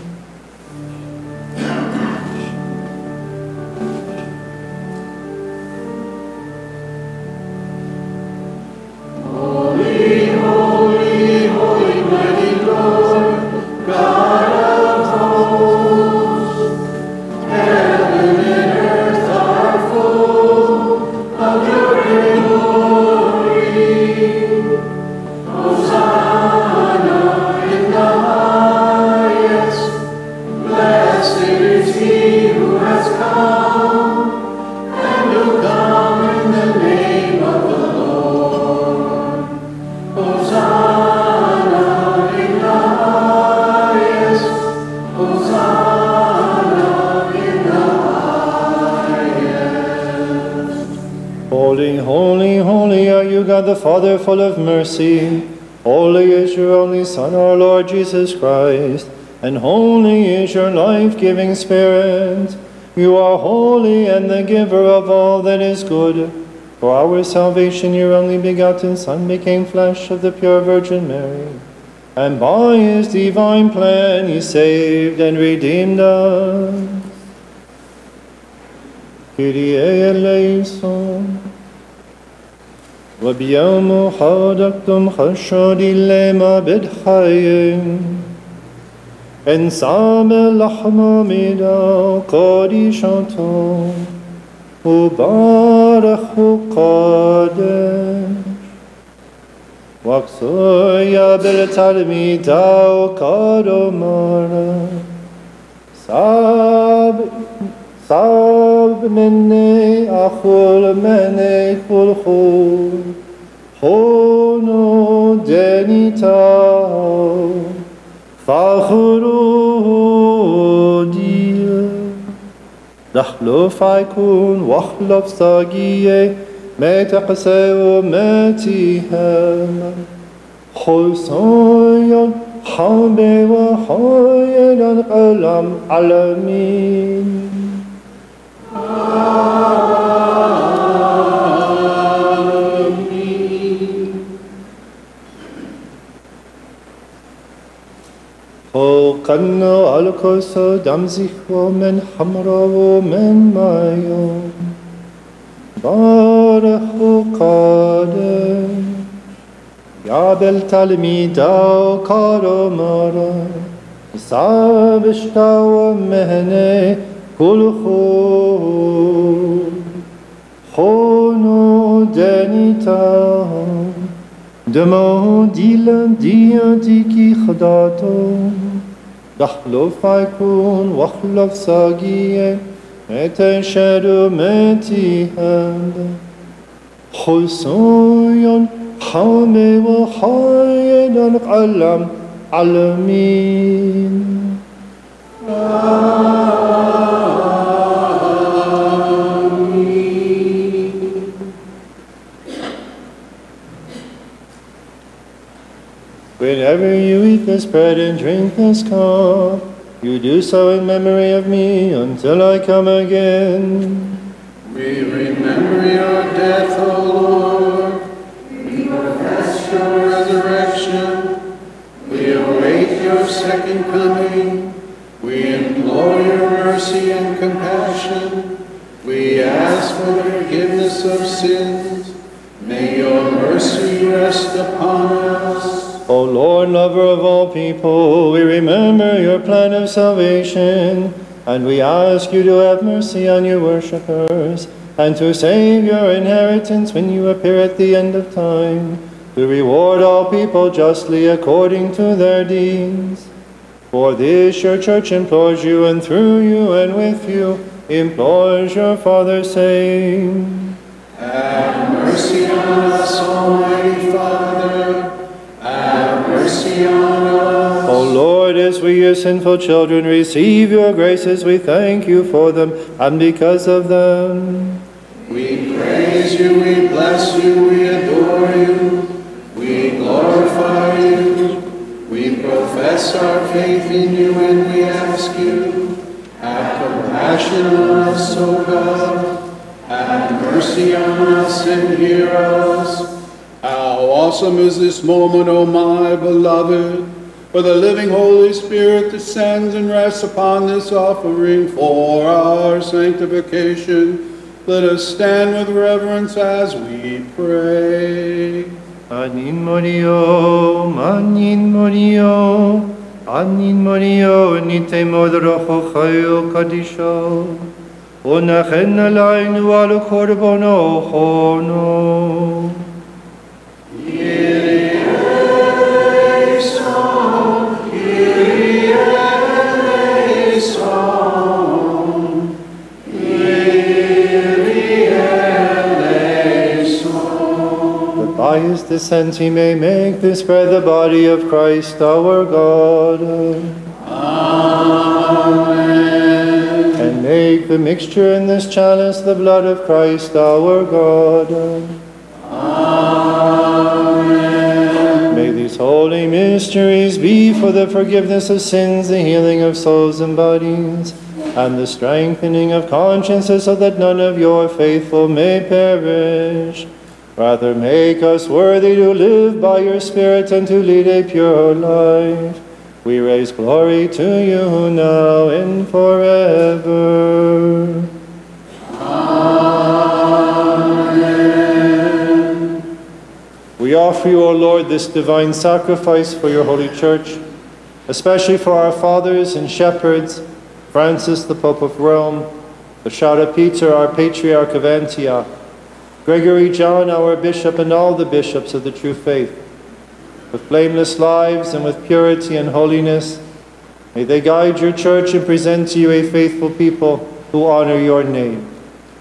Jesus Christ, and holy is your life giving Spirit. You are holy and the giver of all that is good. For our salvation, your only begotten Son became flesh of the pure Virgin Mary. And by his divine plan, he saved and redeemed us. Kyrie eleison. وبيوم خلقتم خشوا لما إن انسام اللحم من قادي شطو وبارخ يا وقصويا بالتلميذ وقادو مارا سابق صاب مني أخل مني كل خون خونو دنيتا فخرو دي نحلف يكون واخلف ساقيه ما تقسى وماتيهم خصويا حبي وحيلا قلم على مين كان الكوس دمزيخ ومن حمرا ومن مايو بارح قادم يا بل تلميدا وكارو مرا صعب شتا ومهنه خلقهم خونودنیتا دما دیلن دیا دیکی خداتو. دخلف اکون وخلف ساگیه متشد و متیهند خسویان خامه و خایدن علم علمین. آمین Whenever you eat this bread and drink this cup, you do so in memory of me until I come again. We remember your death, O Lord. We profess your resurrection. We await your second coming. We implore your mercy and compassion. We ask for forgiveness of sins. May your mercy rest upon us. O Lord, lover of all people, we remember your plan of salvation, and we ask you to have mercy on your worshippers, and to save your inheritance when you appear at the end of time, to reward all people justly according to their deeds. For this your church implores you, and through you and with you implores your Father, saying, Have mercy on us, Almighty we, your sinful children, receive your graces, we thank you for them and because of them. We praise you, we bless you, we adore you, we glorify you. We profess our faith in you and we ask you, have compassion on us, O God. Have mercy on us and hear us. How awesome is this moment, O my beloved, for the living Holy Spirit descends and rests upon this offering for our sanctification. Let us stand with reverence as we pray. Anin morio, manin morio, anin morio, nite modrocho chayo kadisho, unachen alainu al korbono chono. His descent he may make this bread the body of Christ our God. Amen. And make the mixture in this chalice the blood of Christ our God. Amen. May these holy mysteries be for the forgiveness of sins, the healing of souls and bodies, and the strengthening of consciences, so that none of your faithful may perish. Rather, make us worthy to live by your Spirit and to lead a pure life. We raise glory to you now and forever. Amen. We offer you, O Lord, this divine sacrifice for your holy church, especially for our fathers and shepherds, Francis, the Pope of Rome, Bechara Peter, our Patriarch of Antioch, Gregory John, our Bishop, and all the bishops of the true faith. With blameless lives and with purity and holiness, may they guide your church and present to you a faithful people who honor your name.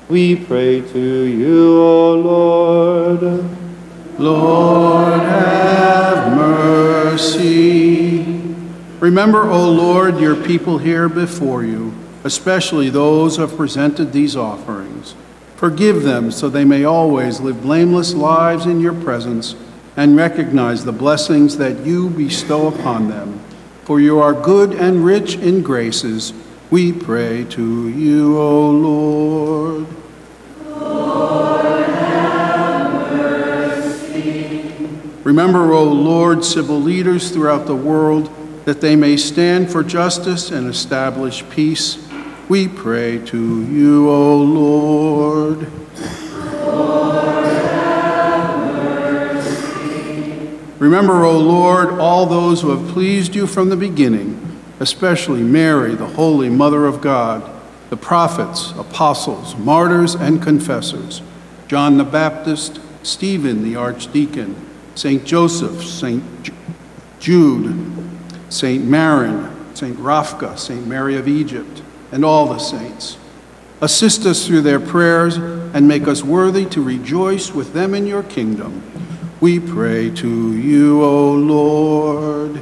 We pray to you, O Lord. Lord, have mercy. Remember, O Lord, your people here before you, especially those who have presented these offerings. Forgive them so they may always live blameless lives in your presence and recognize the blessings that you bestow upon them. For you are good and rich in graces. We pray to you, O Lord. Remember, O Lord, civil leaders throughout the world, that they may stand for justice and establish peace. We pray to you, O Lord. Remember, O Lord, all those who have pleased you from the beginning, especially Mary, the Holy Mother of God, the prophets, apostles, martyrs, and confessors, John the Baptist, Stephen the Archdeacon, St. Joseph, St. Jude, St. Maron, St. Rafka, St. Mary of Egypt, and all the saints. Assist us through their prayers and make us worthy to rejoice with them in your kingdom. We pray to you, O Lord.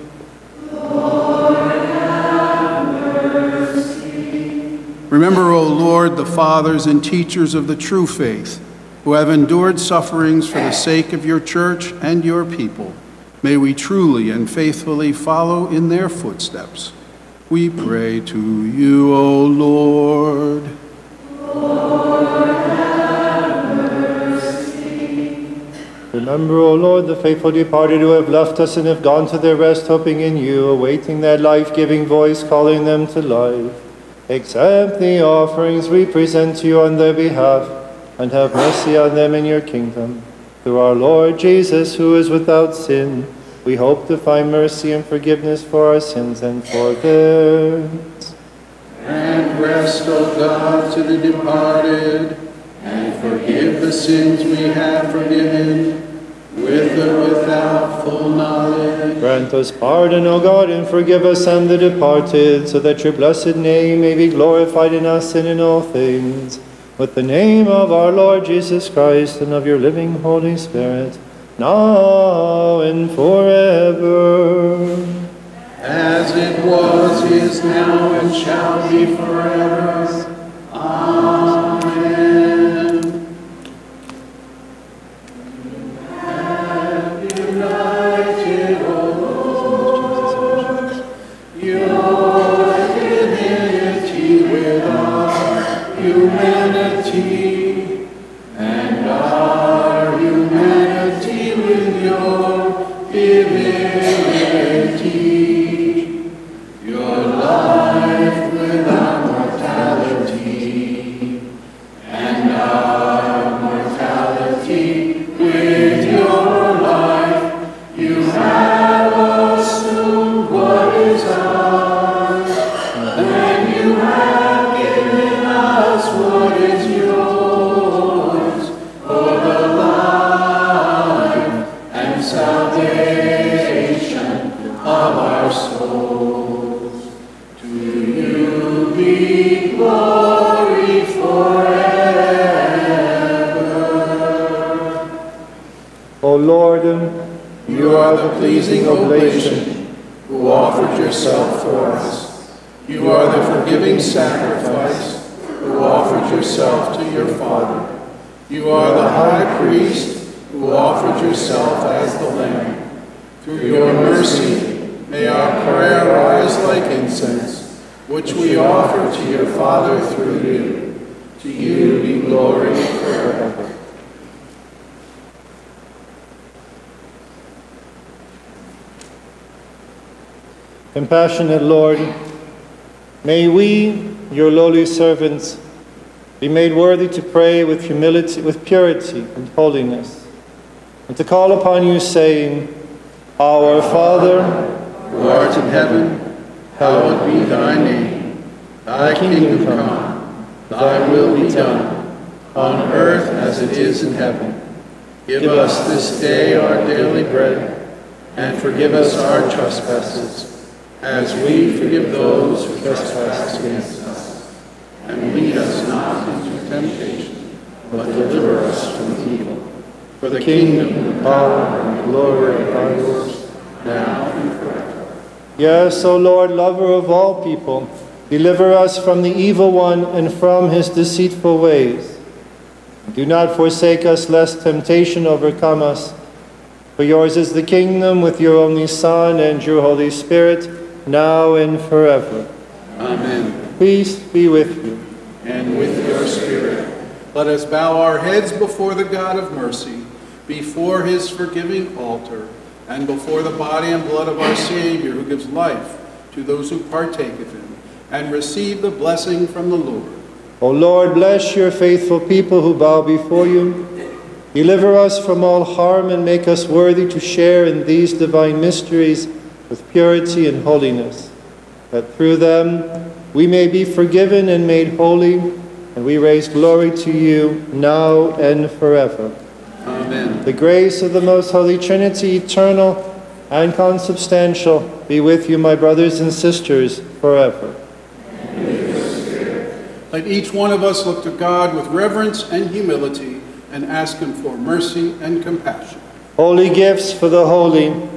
Remember, O Lord, the fathers and teachers of the true faith who have endured sufferings for the sake of your church and your people. May we truly and faithfully follow in their footsteps we pray to you, O Lord. Lord, have mercy. Remember, O Lord, the faithful departed who have left us and have gone to their rest, hoping in you, awaiting that life-giving voice calling them to life. Accept the offerings we present to you on their behalf, and have mercy on them in your kingdom. Through our Lord Jesus, who is without sin, we hope to find mercy and forgiveness for our sins and for theirs. And rest, O God, to the departed, and forgive the sins we have forgiven, with or without full knowledge. Grant us pardon, O God, and forgive us and the departed, so that your blessed name may be glorified in us and in all things. With the name of our Lord Jesus Christ and of your living Holy Spirit, now and forever. As it was, is now, and shall be forever. Amen. Compassionate Lord, may we, your lowly servants, be made worthy to pray with humility, with purity and holiness, and to call upon you, saying, Our Father, who art in heaven, hallowed be thy name. Thy kingdom come, thy will be done, on earth as it is in heaven. Give us this day our daily bread, and forgive us our trespasses, as we forgive those who trespass against us. And lead us not into temptation, but deliver us from evil. For the kingdom, the power, and the glory are yours, now and forever. yes, O Lord, lover of all people, deliver us from the evil one and from his deceitful ways. Do not forsake us, lest temptation overcome us. For yours is the kingdom with your only Son and your Holy Spirit, now and forever. Amen. Peace be with you. and with your spirit. Let us bow our heads before the God of mercy, before his forgiving altar, and before the body and blood of our Savior, who gives life to those who partake of him, and receive the blessing from the Lord. O Lord, bless your faithful people who bow before you. Deliver us from all harm and make us worthy to share in these divine mysteries with purity and holiness, that through them we may be forgiven and made holy, and we raise glory to you now and forever. Amen. The grace of the most holy Trinity, eternal and consubstantial, be with you, my brothers and sisters, forever. Let each one of us look to God with reverence and humility and ask him for mercy and compassion. Holy gifts for the holy,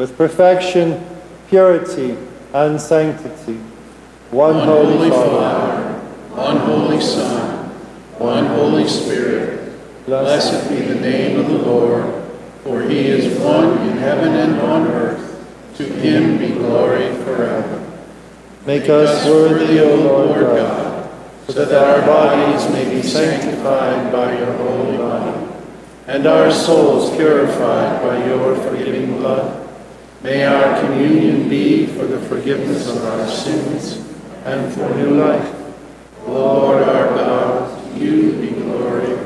with perfection, purity, and sanctity. One, One holy, Father, Father, one holy Son, one Holy Spirit, Blessed be the name of the Lord, for he is one in heaven and on earth. To him be glory forever. Make us worthy, O Lord God, so that our bodies may be sanctified by your holy body, and our souls purified by your forgiving blood. May our communion be for the forgiveness of our sins and for new life. Lord our God, you be glory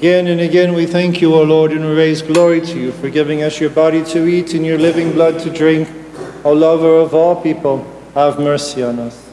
Again and again we thank you, O Lord, and we raise glory to you for giving us your body to eat and your living blood to drink. O lover of all people, have mercy on us.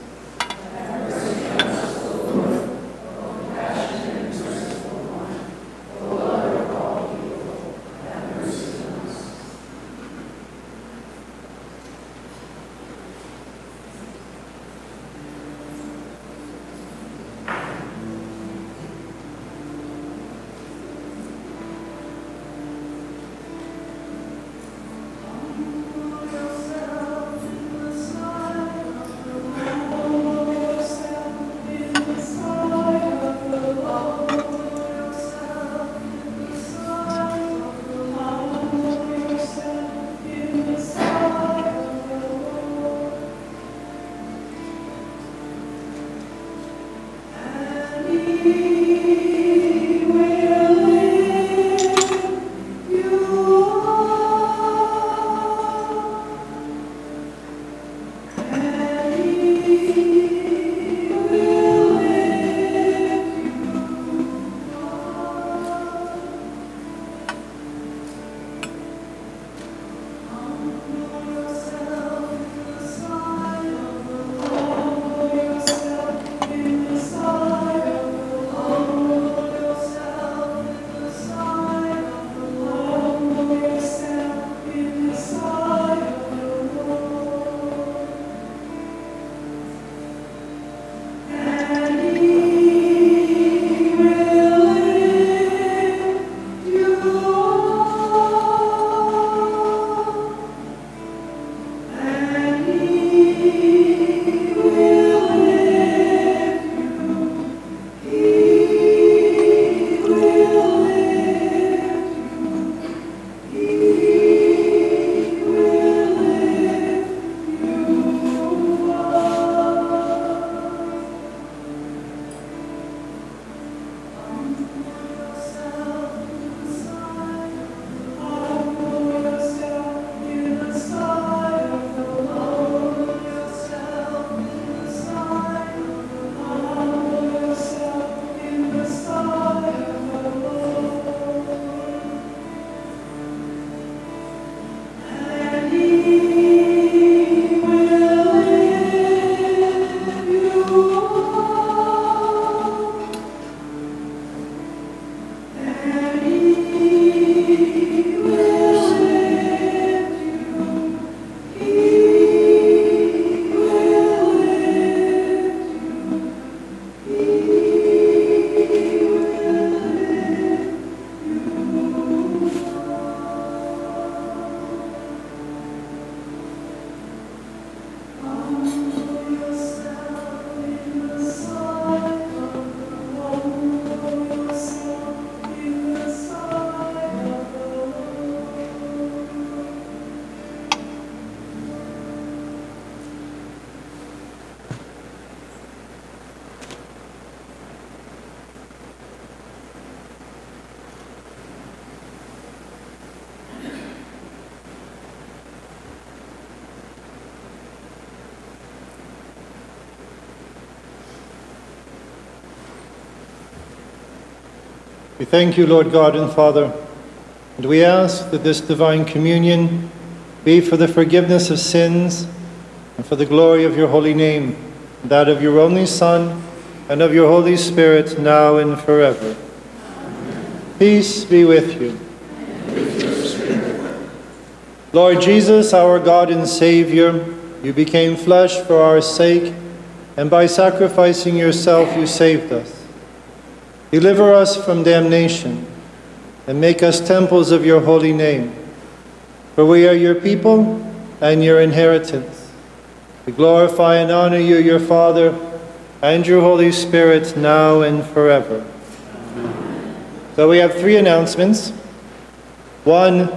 Thank you, Lord God and Father, and we ask that this divine communion be for the forgiveness of sins and for the glory of your holy name, that of your only Son and of your Holy Spirit, now and forever. Peace be with you. Lord Jesus, our God and Savior, you became flesh for our sake, and by sacrificing yourself, you saved us. Deliver us from damnation, and make us temples of your holy name. For we are your people and your inheritance. We glorify and honor you, your Father, and your Holy Spirit, now and forever. So we have three announcements. One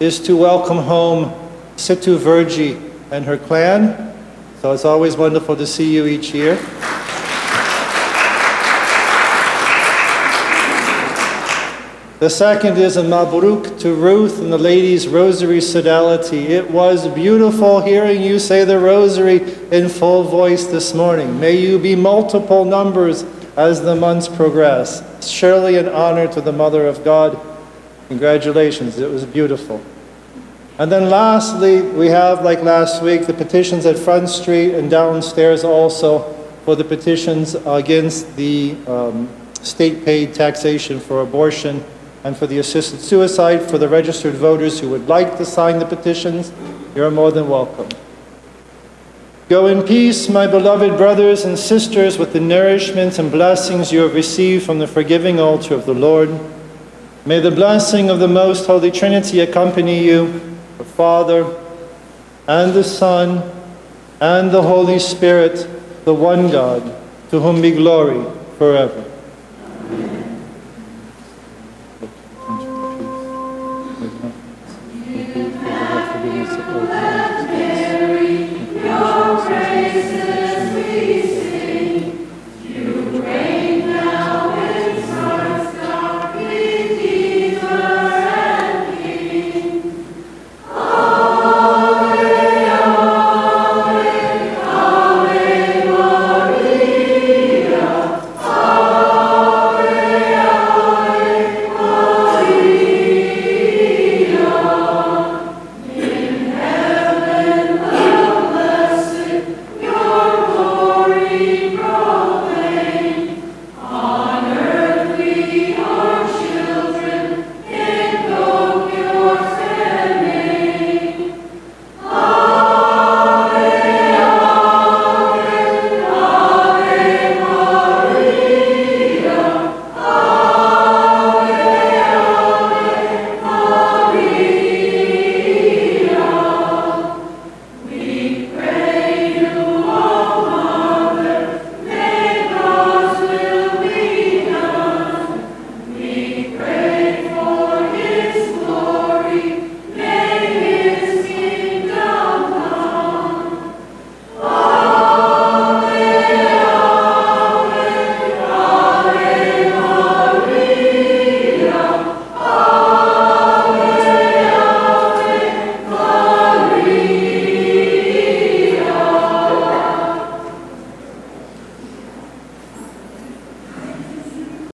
is to welcome home Situ Virgi and her clan. So it's always wonderful to see you each year. The second is a Mabruk to Ruth and the ladies' rosary sodality. It was beautiful hearing you say the rosary in full voice this morning. May you be multiple numbers as the months progress. Surely an honor to the Mother of God. Congratulations, it was beautiful. And then lastly, we have, like last week, the petitions at Front Street and downstairs also for the petitions against the um, state paid taxation for abortion and for the assisted suicide. For the registered voters who would like to sign the petitions, you're more than welcome. Go in peace, my beloved brothers and sisters, with the nourishment and blessings you have received from the forgiving altar of the Lord. May the blessing of the Most Holy Trinity accompany you, the Father, and the Son, and the Holy Spirit, the one God, to whom be glory forever.